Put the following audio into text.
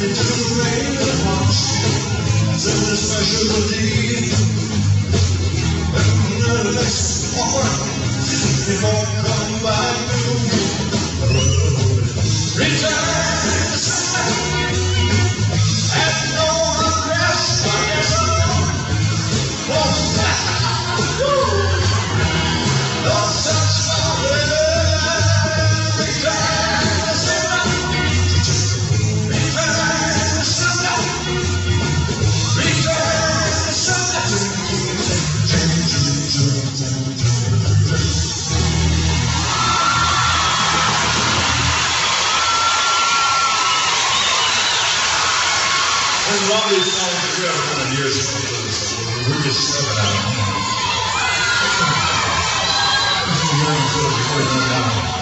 Before we love this song. We years ago. We were just seven. out. Go.